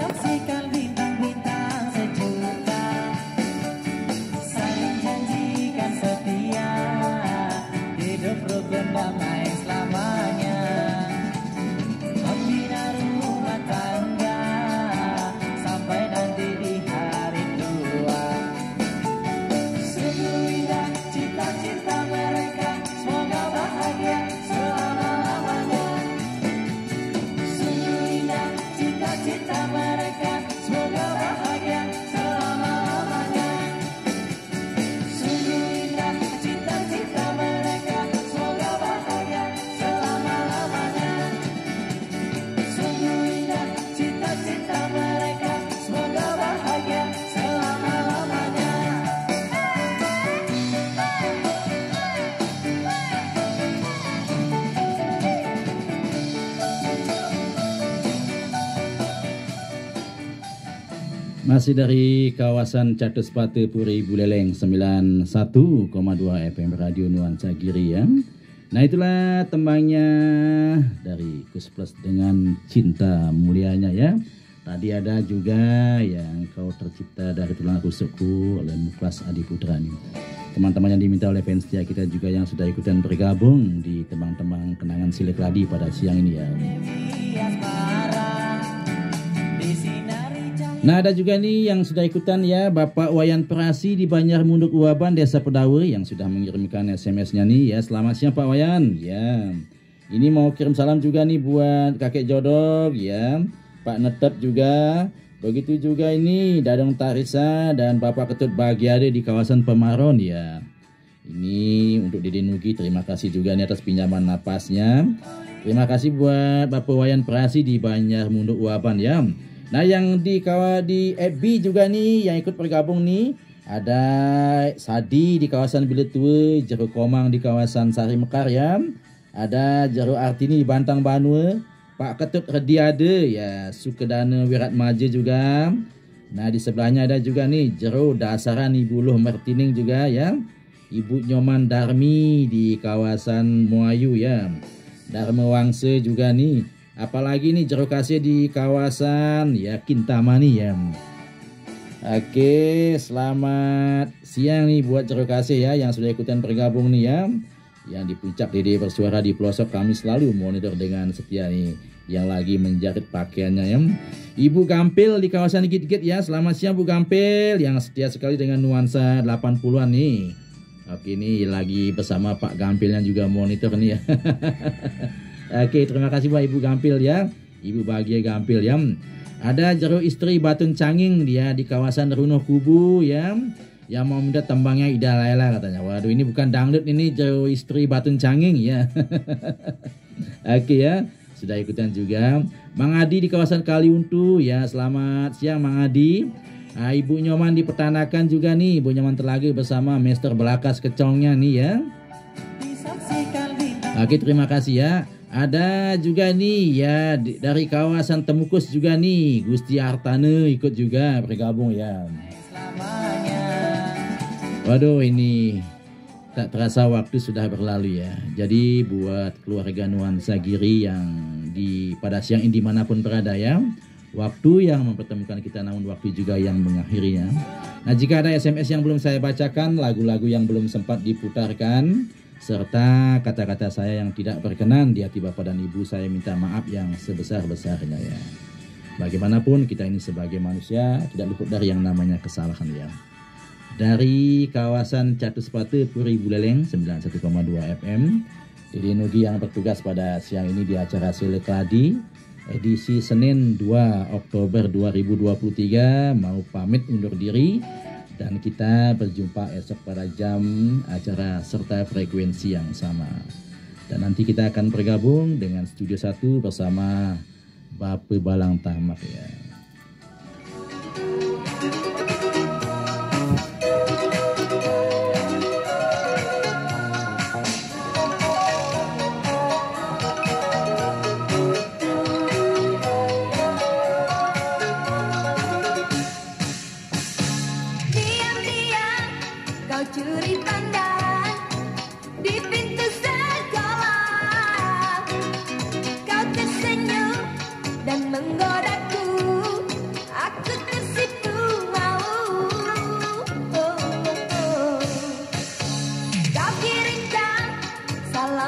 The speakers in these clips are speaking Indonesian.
subsequently Masih dari kawasan Catus Pate Puri Buleleng 91,2 FM Radio Nuansa Giri ya. Nah itulah tembangnya dari Kus Plus dengan cinta mulianya ya. Tadi ada juga yang kau tercipta dari tulang rusukku oleh Muklas Adi Putra. Teman-teman yang diminta oleh fans setia kita juga yang sudah ikutan bergabung di tembang-tembang kenangan Silik Ladi pada siang ini ya. Nah ada juga nih yang sudah ikutan ya Bapak Wayan Prasi di Banjar Munduk Uaban Desa Pedawe yang sudah mengirimkan SMS-nya nih ya. Selamat siang Pak Wayan. Ya. Ini mau kirim salam juga nih buat kakek Jodog ya. Pak Netep juga. Begitu juga ini Dadong Tarisa dan Bapak Ketut Bagiade di kawasan Pemaron ya. Ini untuk Dede Nugi terima kasih juga nih atas pinjaman napasnya. Terima kasih buat Bapak Wayan Prasi di Banjar Munduk Uaban ya Nah yang di di FB juga nih yang ikut bergabung nih ada Sadi di kawasan Bilet Tua, Jeru Komang di kawasan Sari Mekar ya. Ada Jeru Artini di Bantang Banua, Pak Ketut Rediade ya, Sukedana Wirat Maja juga. Nah di sebelahnya ada juga nih Jeru Dasaran Ibu Luh Martining juga ya. Ibu Nyoman Darmi di kawasan Muayu ya. Dharma Wangse juga nih Apalagi nih jeruk di kawasan ya Kintamani ya. Oke, selamat siang nih buat jeruk ya yang sudah ikutan bergabung nih ya. Yang di puncak Dede bersuara di pelosok kami selalu monitor dengan setia nih yang lagi menjahit pakaiannya ya. Ibu Gampil di kawasan Git-Git ya. Selamat siang Bu Gampil yang setia sekali dengan nuansa 80-an nih. Oke ini lagi bersama Pak Gampilnya juga monitor nih ya. Oke, terima kasih buat Ibu Gampil ya. Ibu bahagia Gampil ya. Ada jeruk istri Batun Canging dia di kawasan Runo Kubu ya. Yang mau minta tembangnya Ida Laila katanya. Waduh ini bukan dangdut ini jeruk istri Batun Canging ya. Oke ya. Sudah ikutan juga. Mang Adi di kawasan Kaliuntu ya. Selamat siang Mang Adi. Nah, Ibu Nyoman di Petanakan juga nih. Ibu Nyoman terlagi bersama Mister Belakas Kecongnya nih ya. Oke terima kasih ya. Ada juga nih ya dari kawasan Temukus juga nih Gusti Artane ikut juga bergabung ya. Waduh ini tak terasa waktu sudah berlalu ya. Jadi buat keluarga Nuansa Giri yang di pada siang ini di mana pun berada ya. Waktu yang mempertemukan kita namun waktu juga yang mengakhirinya. Nah jika ada SMS yang belum saya bacakan, lagu-lagu yang belum sempat diputarkan, serta kata-kata saya yang tidak berkenan di hati Bapak dan Ibu saya minta maaf yang sebesar-besarnya ya. Bagaimanapun kita ini sebagai manusia tidak luput dari yang namanya kesalahan ya. Dari kawasan Catus Pate Puri Buleleng 91,2 FM, Didi Nugi yang bertugas pada siang ini di acara Silekladi edisi Senin 2 Oktober 2023 mau pamit undur diri dan kita berjumpa esok pada jam acara serta frekuensi yang sama. Dan nanti kita akan bergabung dengan Studio 1 bersama Bape Balang Tamak ya.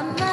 Mama.